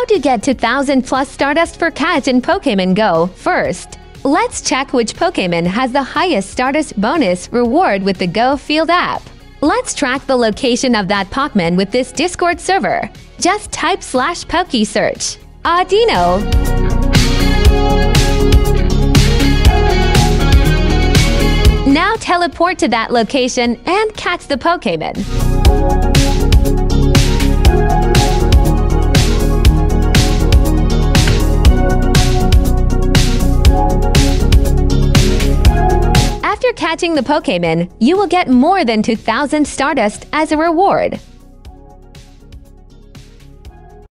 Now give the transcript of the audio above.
How to get 2000 plus Stardust for catch in Pokemon Go first. Let's check which Pokemon has the highest Stardust bonus reward with the Go Field app. Let's track the location of that Pokemon with this Discord server. Just type slash Poke search. Audino. Now teleport to that location and catch the Pokemon. After catching the Pokemon, you will get more than 2000 Stardust as a reward.